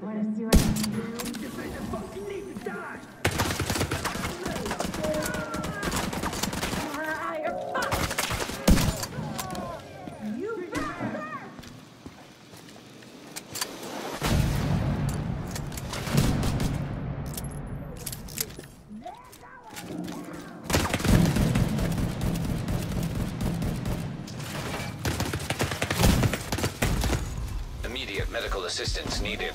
Wanna see what I can do? Medical assistance needed.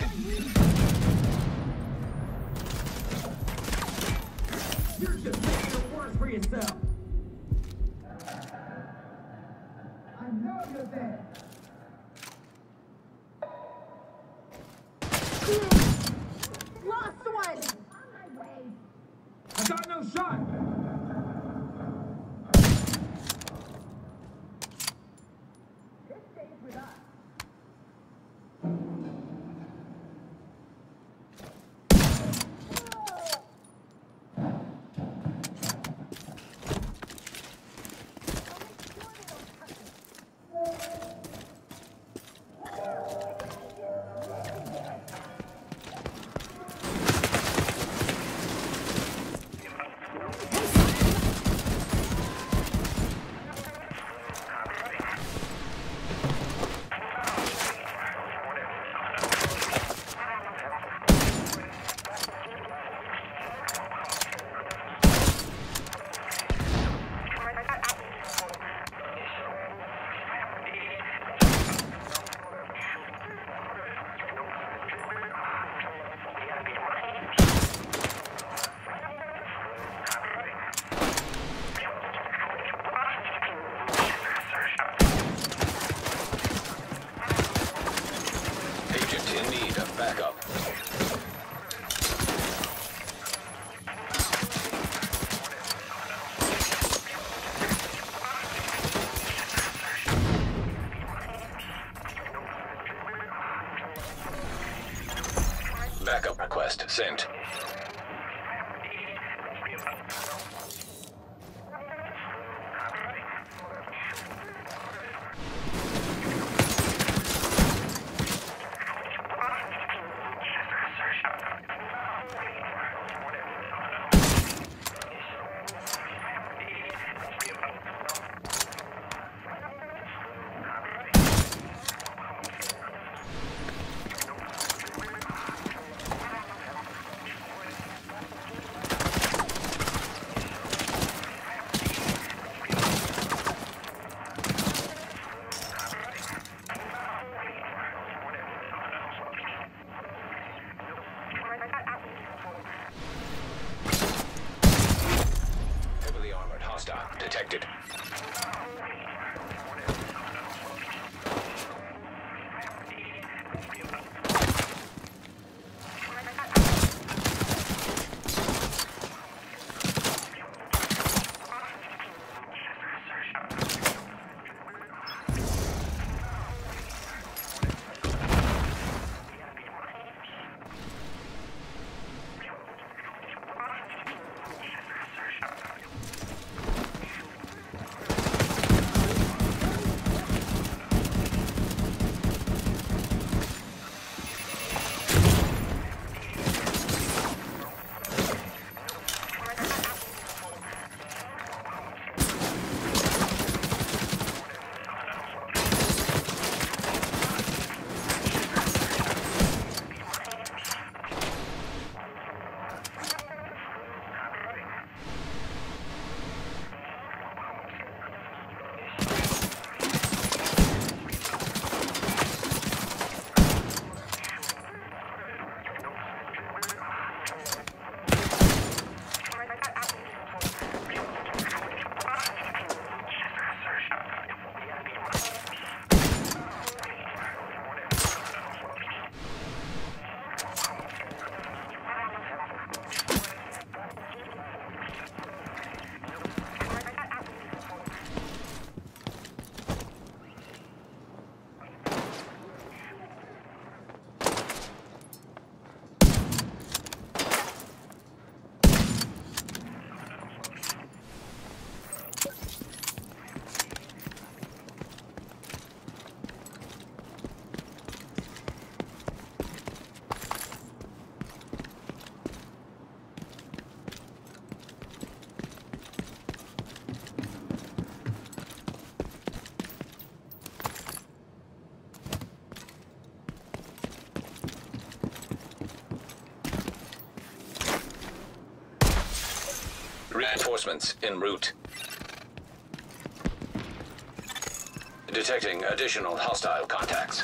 Reinforcements en route. Detecting additional hostile contacts.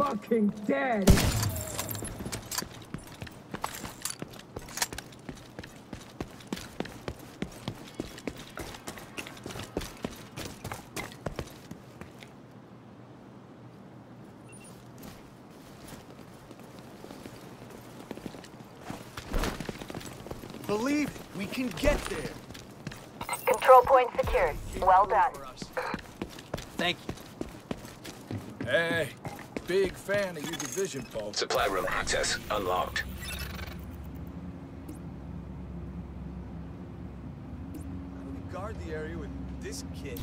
Fucking dead. Believe we can get there. Control point secured. Well done. Thank you. Hey, big fan of your division, folks. Supply room access unlocked. How do we guard the area with this kid.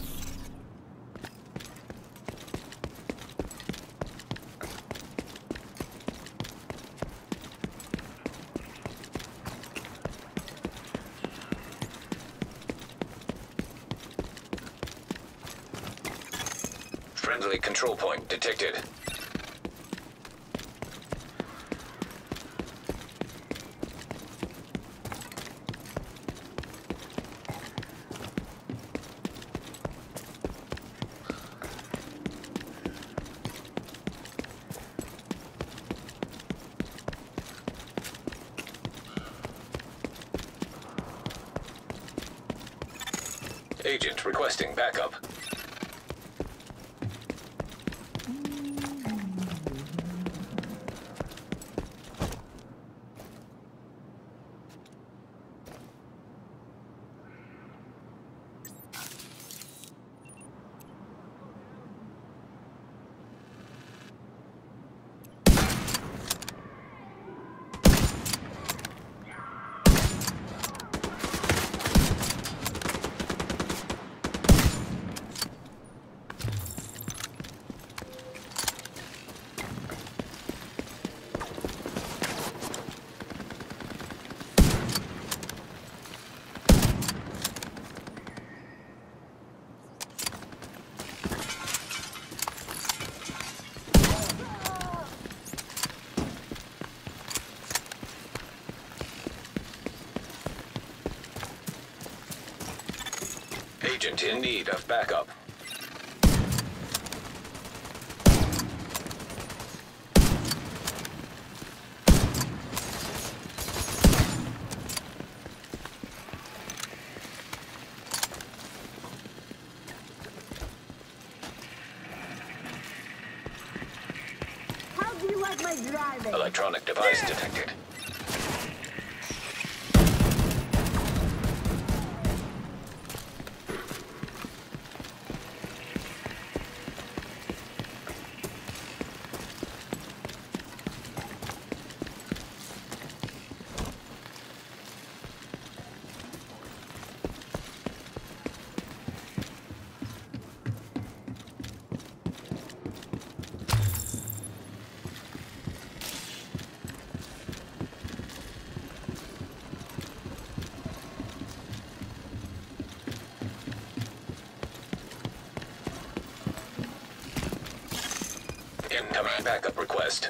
Friendly control point detected. Agent requesting backup. Need of backup. Incoming backup request.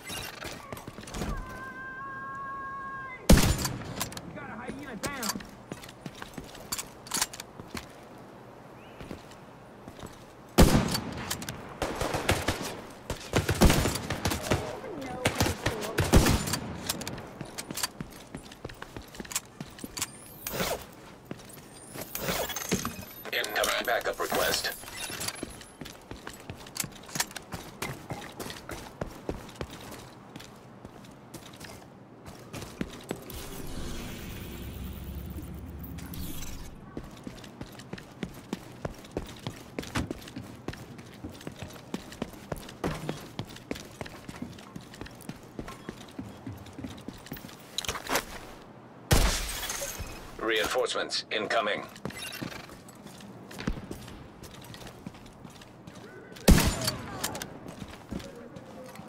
Reinforcements incoming.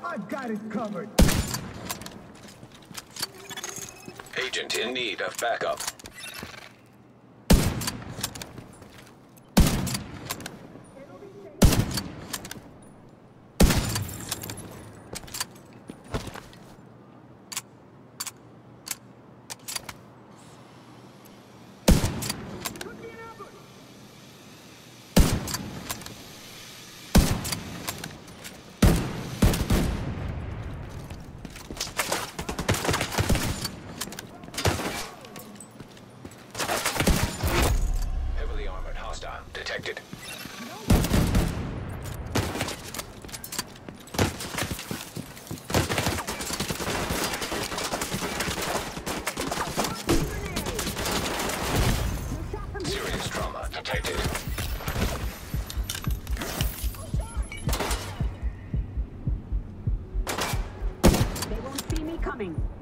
I've got it covered. Agent in need of backup. shopping.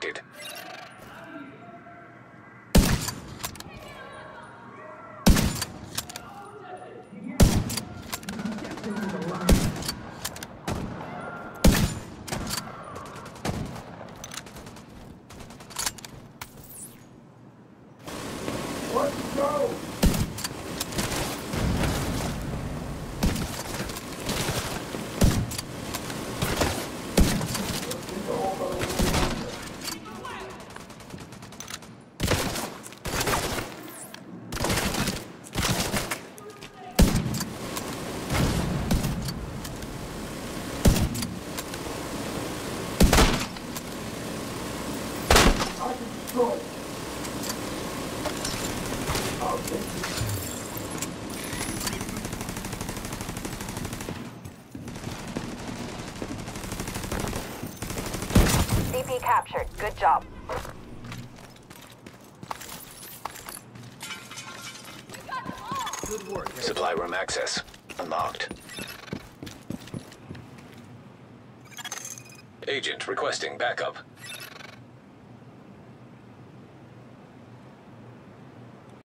detected. captured. Good job. Good work. Supply room access. Unlocked. Agent requesting backup.